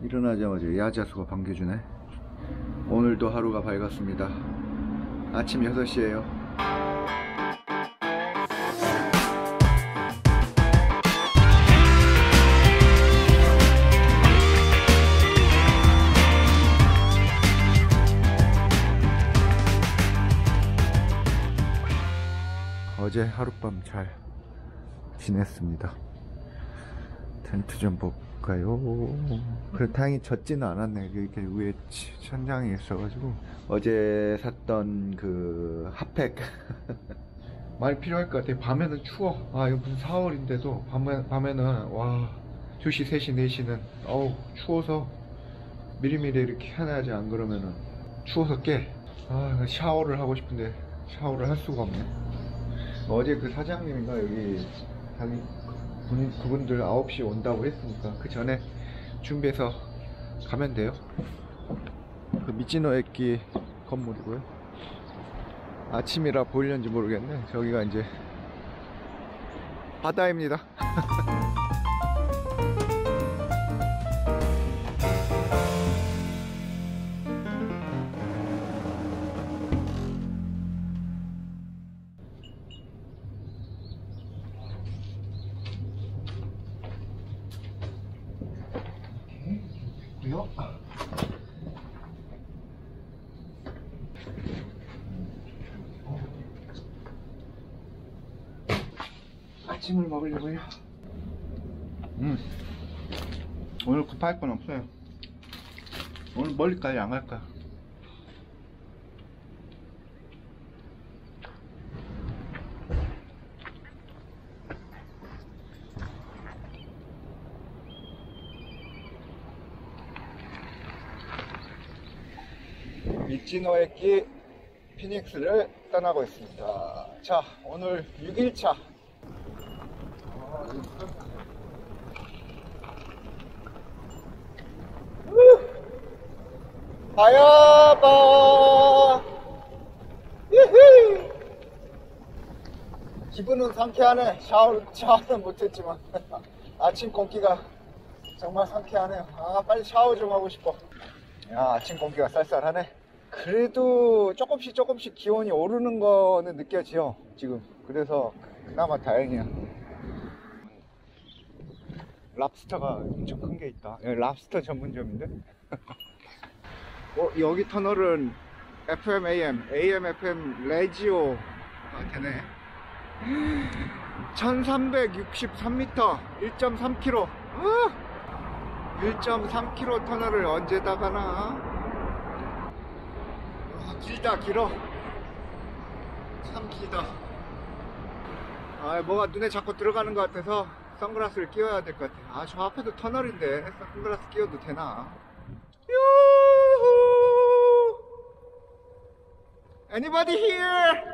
일어나자마자 야자수가 반겨주네. 오늘도 하루가 밝았습니다. 아침 6시에요. 어제 하룻밤 잘 지냈습니다. 텐트 좀 볼까요? 그래 다행히 젖지는 않았네. 이렇게 위에 치- 천장이 있어가지고. 어제 샀던 그 핫팩. 많이 필요할 것 같아 밤에는 추워. 아 이거 무슨 4월인데도 밤에, 밤에는 와 2시 3시 4시는 어우 추워서 미리미리 이렇게 해놔야지 안 그러면은. 추워서 깨 아 샤워를 하고 싶은데 샤워를 할 수가 없네. 어제 그 사장님인가 여기 분, 그분들 9시 온다고 했으니까 그 전에 준비해서 가면 돼요. 그 미치노駅건물이고요. 아침이라 보이는지 모르겠네. 저기가 이제 바다입니다. 고요 아침을 먹으려고요. 음. 오늘 급할 건 없어요. 오늘 멀리까지 안 갈까. 미치노에키 피닉스를 떠나고 있습니다. 자, 오늘 6일차. 바야바! 유후! 기분은 상쾌하네. 샤워, 샤워는 못했지만. 아침 공기가 정말 상쾌하네요. 아, 빨리 샤워 좀 하고 싶어. 야, 아침 공기가 쌀쌀하네. 그래도 조금씩 조금씩 기온이 오르는 거는 느껴지요, 지금. 그래서 그나마 다행이야. 랍스터가 엄청 큰 게 있다. 여기 랍스터 전문점인데? 어, 여기 터널은 FM, AM, AM, FM, 레지오가 되네. 1363m, 1.3km. 1.3km 터널을 언제 다 가나? 아, 길다 길어? 참 길다. 아 뭐가 눈에 자꾸 들어가는 것 같아서 선글라스를 끼워야 될 것 같아. 아 저 앞에도 터널인데 선글라스 끼워도 되나? 유후! Anybody here?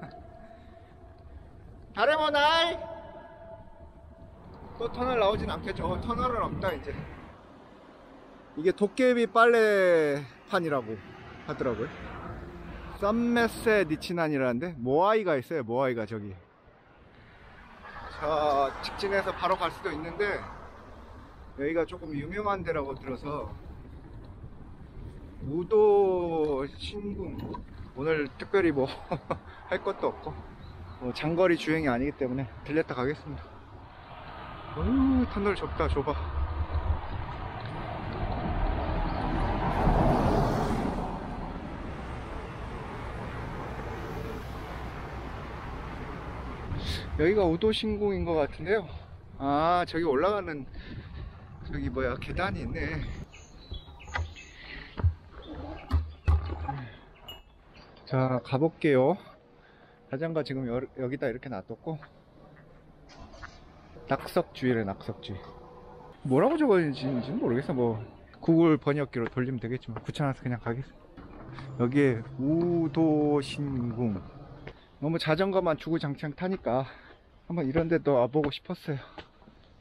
다레모나이? 또 터널 나오진 않겠죠. 터널은 없다 이제. 이게 도깨비 빨래판이라고 하더라고요. 썸메세 니치난이라는데 모아이가 있어요. 모아이가 저기. 저 직진해서 바로 갈 수도 있는데 여기가 조금 유명한 데라고 들어서 우도 신궁 오늘 특별히 뭐 할 것도 없고 뭐 장거리 주행이 아니기 때문에 들렸다 가겠습니다. 어휴 터널 좁다 좁아. 여기가 우도신궁인 것 같은데요. 아, 저기 올라가는, 저기 뭐야, 계단이 있네. 자, 가볼게요. 자전거 지금 여, 여기다 이렇게 놔뒀고. 낙석주의래, 낙석주의. 뭐라고 적어있는지 모르겠어. 뭐, 구글 번역기로 돌리면 되겠지만, 귀찮아서 그냥 가겠습니다. 여기에 우도신궁. 너무 자전거만 주구장창 타니까 한번 이런 데도 와보고 싶었어요.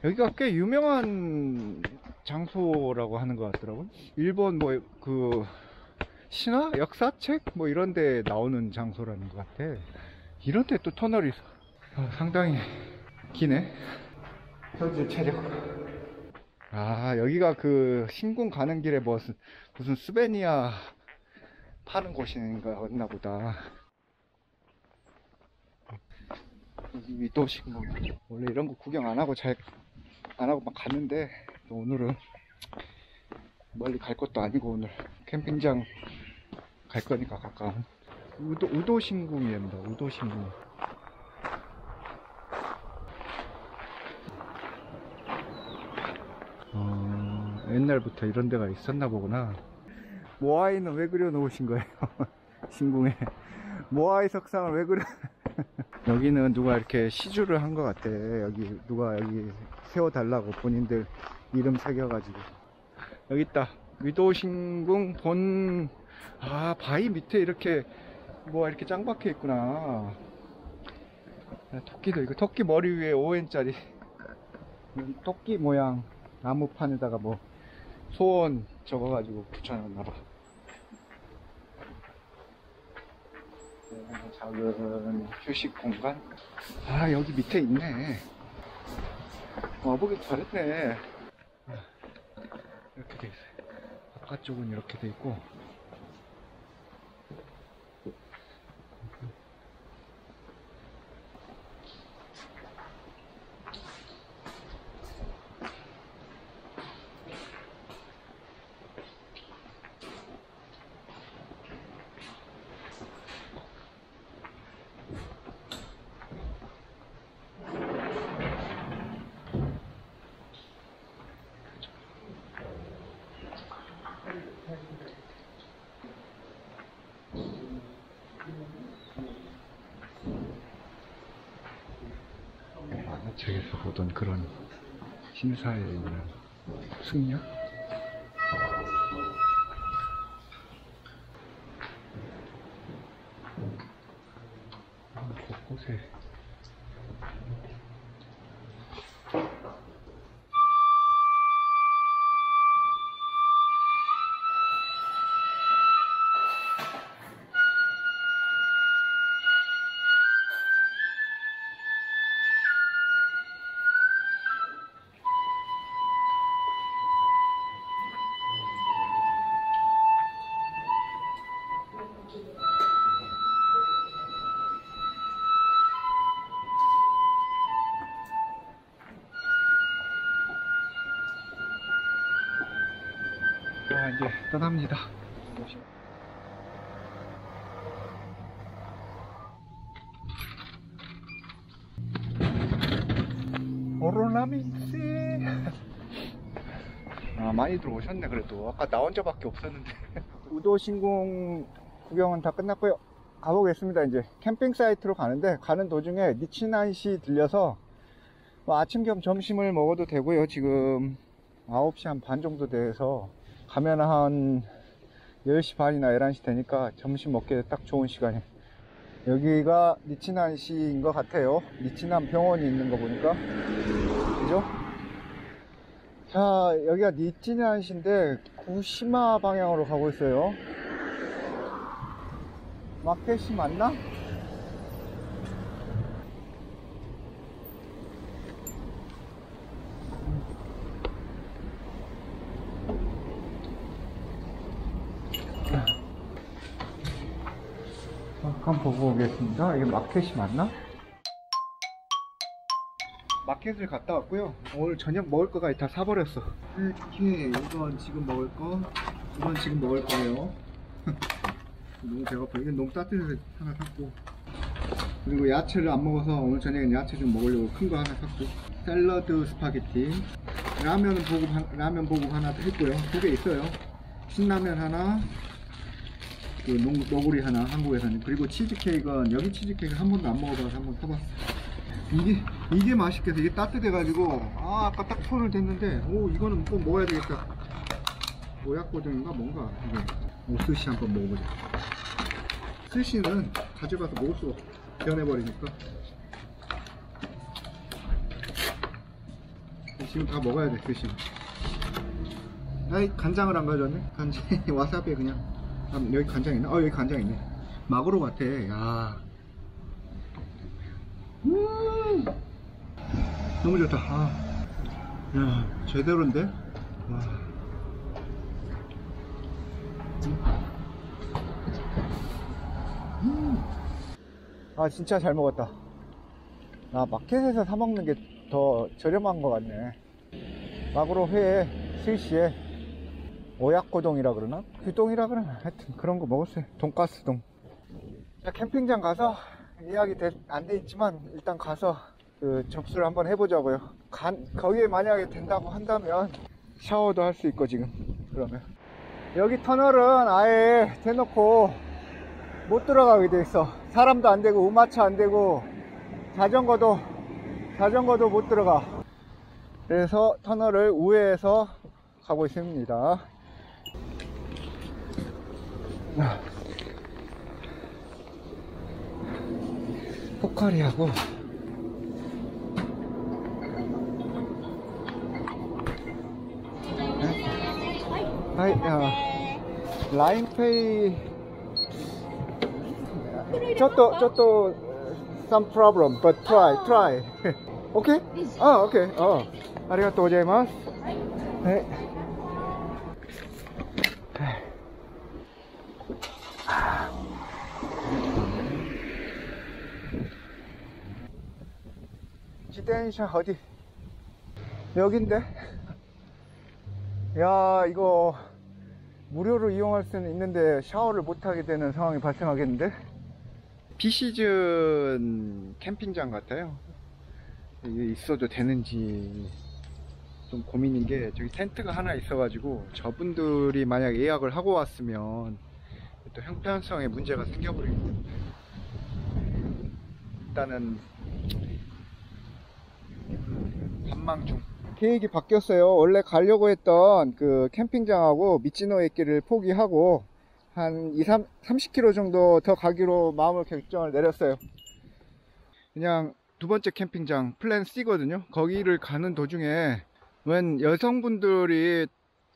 여기가 꽤 유명한 장소라고 하는 것 같더라고요. 일본 뭐 그 신화? 역사책? 뭐 이런 데 나오는 장소라는 것 같아. 이런 데 또 터널이 있어. 아, 상당히 기네. 현재 체력. 아, 여기가 그 신궁 가는 길에 무슨, 무슨 스베니아 파는 곳인가 보다. 여기 위도 신궁. 원래 이런 거 구경 안 하고 잘, 안 하고 막 갔는데, 또 오늘은 멀리 갈 것도 아니고 오늘 캠핑장 갈 거니까 가까운. 우도, 우도 신궁이랍니다. 우도 신궁. 어, 옛날부터 이런 데가 있었나 보구나. 모아이는 왜 그려 놓으신 거예요? 신궁에. 모아이 석상을 왜 그려? 여기는 누가 이렇게 시주를 한 것 같아. 여기, 누가 여기 세워달라고 본인들 이름 새겨가지고. 여기 있다. 위도신궁 본, 아, 바위 밑에 이렇게, 뭐 이렇게 짱 박혀 있구나. 아, 토끼도 이거, 토끼 머리 위에 5엔짜리. 토끼 모양. 나무판에다가 뭐 소원 적어가지고 붙여놨나봐 작은 휴식 공간? 아 여기 밑에 있네. 와보기 잘했네. 이렇게 돼 있어요. 바깥쪽은 이렇게 돼 있고 만화책에서 보던 그런 신사에 있는 승려? 자 이제 떠납니다. 오로나미스 아 많이들 오셨네 그래도. 아까 나 혼자밖에 없었는데. 우도신궁 구경은 다 끝났고요. 가보겠습니다 이제. 캠핑 사이트로 가는데 가는 도중에 니치나이시 들려서 뭐 아침 겸 점심을 먹어도 되고요 지금. 9시 한 반 정도 돼서 가면 한 10시 반이나 11시 되니까 점심 먹기에 딱 좋은 시간이에요. 여기가 니치난 시인 것 같아요. 니치난 병원이 있는 거 보니까. 그죠? 자, 여기가 니치난 시인데 구시마 방향으로 가고 있어요. 마켓이 맞나? 한번 보고 오겠습니다. 이게 마켓이 맞나? 마켓을 갔다 왔고요. 오늘 저녁 먹을 거가 다 사버렸어. 이렇게 이건 지금 먹을 거, 이건 지금 먹을 거예요. 너무 배고파. 이건 너무 따뜻해서 하나 샀고. 그리고 야채를 안 먹어서 오늘 저녁엔 야채 좀 먹으려고 큰 거 하나 샀고. 샐러드 스파게티. 라면 한- 라면 보급 하나 했고요. 두 개 있어요. 신라면 하나, 그 농, 너구리 하나 한국에서는 그리고 치즈케이크는 여기 치즈케이크 한 번도 안 먹어봐서 한번 사봤어 이게 이게 맛있겠어 이게 따뜻해가지고 아 아까 딱 손을 댔는데 오 이거는 꼭 먹어야 되겠다. 오야코든인가 뭔가. 이게 오 스시 한번 먹어보자. 스시는 가져가서 먹을 수가 없어. 변해버리니까. 지금 다 먹어야 돼 스시 아이 간장을 안 가져왔네? 간장이 와사비에 그냥 아, 여기 간장 있나? 어 여기 간장 있네. 마구로 같아. 야. 음, 너무 좋다. 아, 야 제대로인데? 아 진짜 잘 먹었다. 아 마켓에서 사 먹는 게 더 저렴한 것 같네. 마구로 회에 스위시에 오약고동이라 그러나? 규동이라 그러나? 하여튼 그런 거 먹었어요. 돈가스동. 자 캠핑장 가서 예약이 안 돼 있지만 일단 가서 그 접수를 한번 해보자고요. 간, 거기에 만약에 된다고 한다면 샤워도 할 수 있고 지금 그러면. 여기 터널은 아예 대놓고 못 들어가게 돼 있어. 사람도 안 되고 우마차 안 되고 자전거도 자전거도 못 들어가. 그래서 터널을 우회해서 가고 있습니다 포카리하고 하이 야 라인페이 ちょっと、ちょっと、some problem, but try, try. OK? あ、OK。あありがとうございます。はい。 스테이션 어디? 여긴데? 야 이거 무료로 이용할 수는 있는데 샤워를 못하게 되는 상황이 발생하겠는데? 비시즌 캠핑장 같아요. 이게 있어도 되는지 좀 고민인 게 저기 텐트가 하나 있어가지고 저분들이 만약 예약을 하고 왔으면 또 형편성에 문제가 생겨버리기 때문에 일단은 관망 중 계획이 바뀌었어요. 원래 가려고 했던 그 캠핑장하고 미치노의 길을 포기하고 한 2, 3, 30km 정도 더 가기로 마음을 결정을 내렸어요. 그냥 두 번째 캠핑장 플랜 C거든요. 거기를 가는 도중에 웬 여성분들이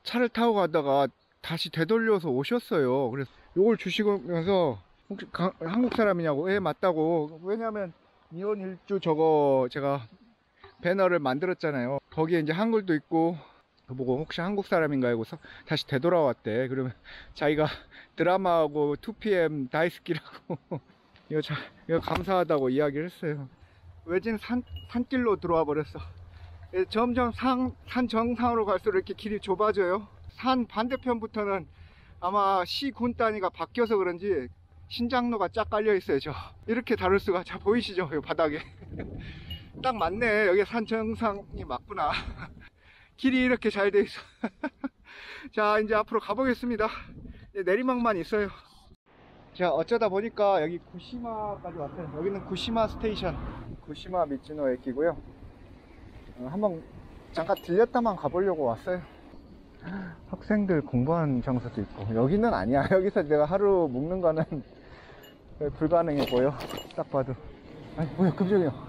차를 타고 가다가 다시 되돌려서 오셨어요. 그래서 이걸 주시면서 혹시 가- 한국 사람이냐고? 예, 맞다고. 왜냐면 이혼 일주 저거 제가 배너를 만들었잖아요. 거기에 이제 한글도 있고 보고 혹시 한국 사람인가 하고 서- 다시 되돌아왔대. 그러면 자기가 드라마하고 2PM 다이스키라고 이거 자, 이거 감사하다고 이야기를 했어요. 외진 산, 산길로 들어와 버렸어. 예, 점점 산, 산 정상으로 갈수록 이렇게 길이 좁아져요. 산 반대편부터는 아마 시군 단위가 바뀌어서 그런지 신장로가 쫙 깔려 있어요. 저 이렇게 다룰 수가 자 보이시죠? 이 바닥에 딱 맞네. 여기 산 정상이 맞구나. 길이 이렇게 잘 돼 있어. 자 이제 앞으로 가보겠습니다. 내리막만 있어요. 자 어쩌다 보니까 여기 구시마까지 왔어요. 여기는 구시마 스테이션, 구시마 미츠노駅고요. 어, 한번 잠깐 들렸다만 가보려고 왔어요. 학생들 공부하는 장소도 있고 여기는 아니야. 여기서 내가 하루 묵는 거는 불가능해 보여. 딱 봐도. 아이 뭐야 급정이야.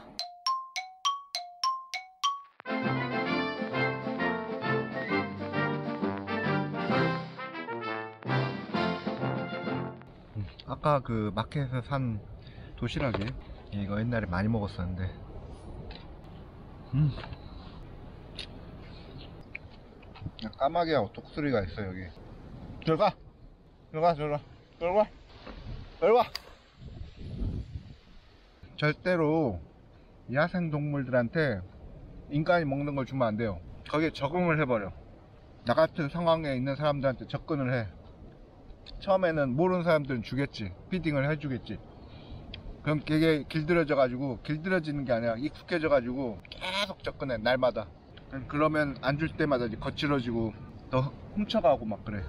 아까 그 마켓에서 산 도시락이 이거 옛날에 많이 먹었었는데. 음. 까마귀하고 독수리가 있어 여기. 들어가! 들어가 들어가. 들어가 들어가 절대로 야생 동물들한테 인간이 먹는 걸 주면 안 돼요. 거기에 적응을 해버려. 나 같은 상황에 있는 사람들한테 접근을 해 처음에는 모르는 사람들은 주겠지 피딩을 해주겠지. 그럼 그게 길들여져 가지고 길들여지는 게 아니라 익숙해져 가지고 계속 접근해 날마다. 그러면 안 줄 때마다 거칠어지고 더 훔쳐가고 막 그래